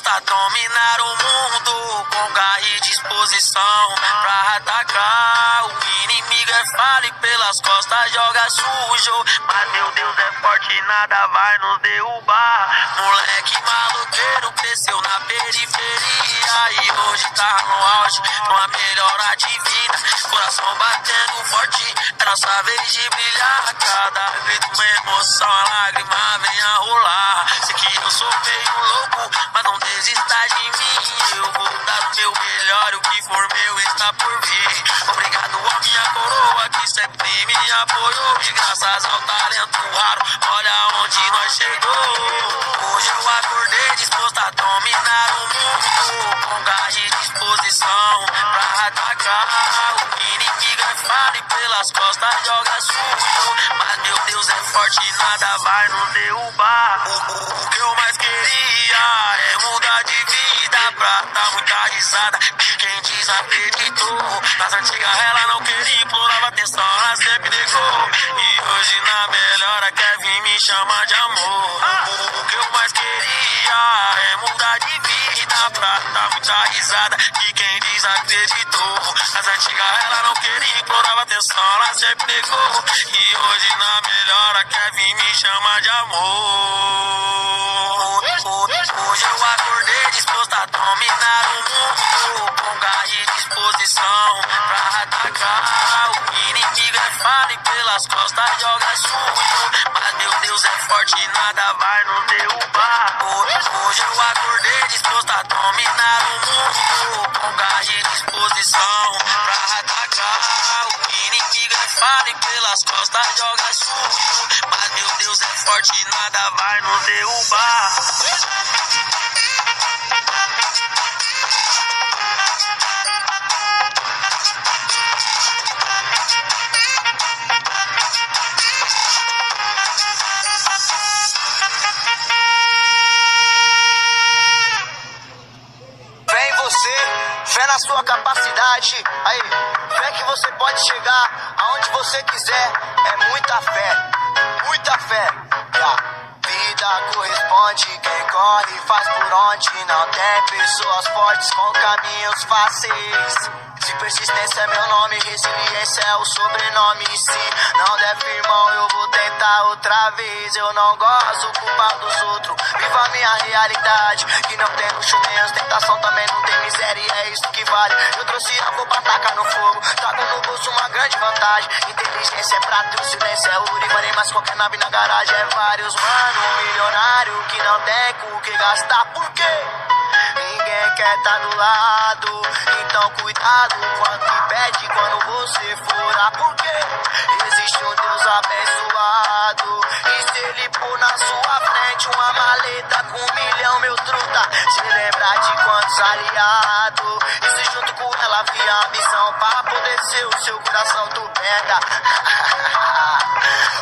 disposta dominar o mundo com garra e disposição pra atacar. O inimigo é falho e pelas costas joga sujo. Mas meu Deus é forte, nada vai nos derrubar. Moleque maluqueiro cresceu na periferia e hoje tá no auge, com a melhora de vida. Coração batendo forte, é nossa vez de brilhar. Cada grito uma emoção, a lágrima vem a rolar. Sei que eu sou meio louco, mas de mim. Eu vou dar o meu melhor, o que for meu está por vir. Obrigado a minha coroa que sempre me apoiou. E graças ao talento raro, olha onde nós chegou. Hoje eu acordei disposto a dominar o mundo. Com gás de disposição pra atacar. O inimigo é fado e pelas costas joga sujo. Mas meu Deus é forte e nada vai nos derrubar. O, o, o que eu mais queria é mudar risada. De quem desacreditou. Nas antigas ela não queria, implorava atenção, ela sempre negou. E hoje na melhora quer vir me chamar de amor. O, que eu mais queria é mudar de vida pra dar muita risada. De quem desacreditou. Nas antigas ela não queria, implorava atenção, ela sempre negou. E hoje na melhora quer vir me chamar de amor. Hoje eu acordei Deus é forte e nada vai nos derrubar. Hoje eu acordei disposto a dominar o mundo. Com garra e disposição pra atacar. O inimigo é fado e pelas costas joga sujo Mas meu Deus é forte nada vai nos derrubar fé na sua capacidade. Aí, fé que você pode chegar aonde você quiser. É muita fé, muita fé. Yeah. Vida corresponde, quem corre faz por onde. Não tem pessoas fortes com caminhos fáceis. Se persistência é meu nome, resiliência é o sobrenome. Se não der firmão, eu vou tentar outra vez. Eu não gosto culpar dos outros. Viva a minha realidade, que não tem luxo nem ostentação, também não tem miséria. É isso que vale. Eu trouxe a roupa, taca no fogo. Trago no bolso uma grande vantagem. Inteligência é prata, o silêncio é ouro. E vale mais qualquer nave na garagem. É vários, mano. Milionário que não tem com o que gastar. Por quê? Ninguém quer tá do lado, então cuidado quando te pede quando você for. Ah, por quê? Existe um Deus abençoado. E se ele pôr na sua frente uma maleta com um milhão, meu truta, aliados. E se junto com ela via ambição pra poder ser o seu coração, tu pega.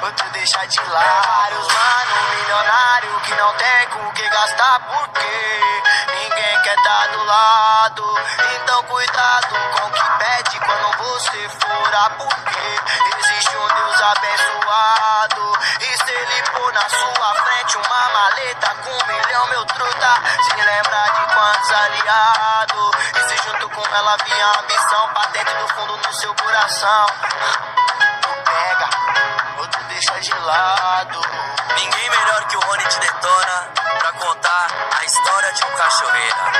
Ou tu deixa de lado, mano, um milionário que não tem com o que gastar, por quê? Ninguém quer tá do lado, então cuidado com o que pede quando você for a porque existe um Deus abençoado. E se ele pôr na sua frente uma maleta com um milhão, meu truta, se lembra ela vinha ambição pra dentro do fundo do seu coração, tu pega ou tu deixa de lado. Ninguém melhor que o Rony te detona pra contar a história de um cachoeira.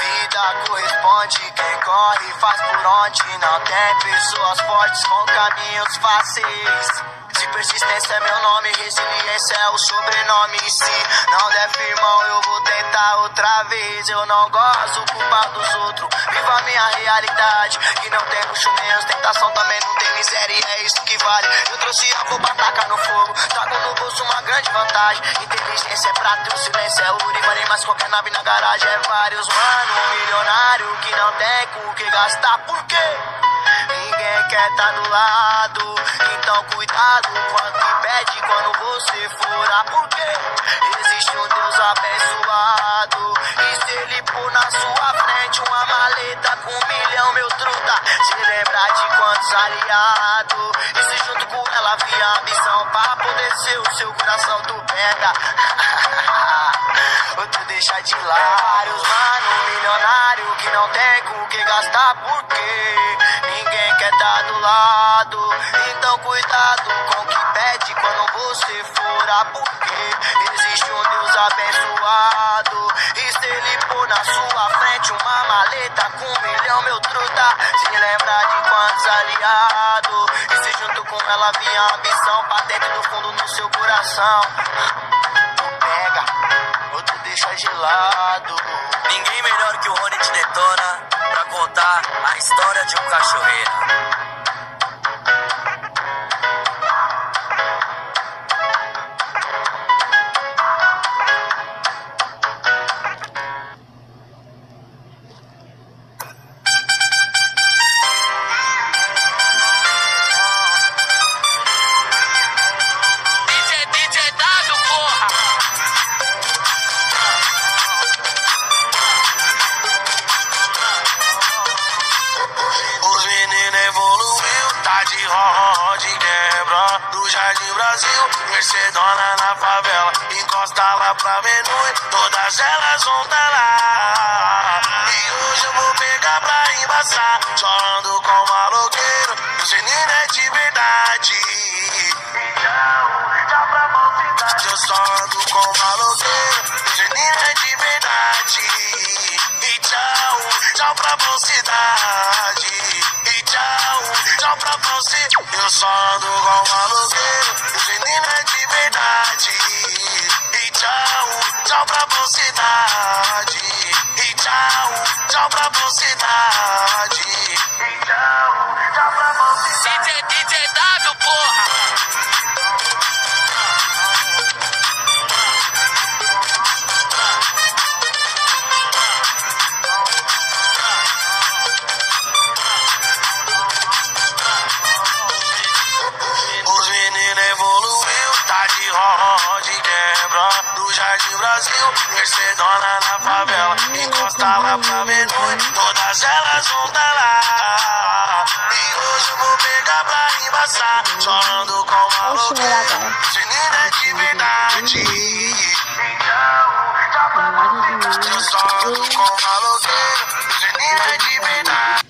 Vida corresponde, quem corre faz por onde. Não tem pessoas fortes com caminhos fáceis. Persistência é meu nome, resiliência é o sobrenome. E se não der firmão, eu vou tentar outra vez. Eu não gosto culpar dos outros. Viva a minha realidade, que não tem luxo nem ostentação, também não tem miséria. E é isso que vale. Eu trouxe a roupa, taca no fogo. Trago no bolso uma grande vantagem. Inteligência é prata, o silêncio é ouro. E vale mais qualquer nave na garagem. É vários, mano. Um milionário que não tem com o que gastar. Por quê? Quer tá do lado, então cuidado quando te pede quando você for a porque existe um Deus abençoado. E se ele pôr na sua frente uma maleta com um milhão, meu truta, se lembrar de quantos aliados. E se junto com ela via ambição pra poder ser o seu coração, tu pega. Ou tu deixa de lários, mano, milionário que não tem com que gastar, porque ninguém quer dar do lado. Então cuidado com o que pede quando você for a porque existe um Deus abençoado. E se ele pôr na sua frente uma maleta com um milhão, meu truta, se lembra de quantos aliados. E se junto com ela vinha ambição, pra dentro do fundo no seu coração. Deixa gelado. Ninguém melhor que o Rony te detona pra contar a história de um cachoeiro. De ró de quebra. Do Jardim Brasil, Mercedona na favela. Encosta lá pra menu, todas elas vão tá lá. E hoje eu vou pegar pra embaçar. Chorando com maloqueiro, os meninos Eu só ando com maloqueiro, os meninos é de verdade. E tchau, tchau pra falsidade Brasil, Mercedona na favela Encosta lá pra menu, todas elas vão tá lá. E hoje eu vou pegar pra embaçar Chorando com os meninos é de verdade. Eu só ando com maloqueiro, os meninos é de verdade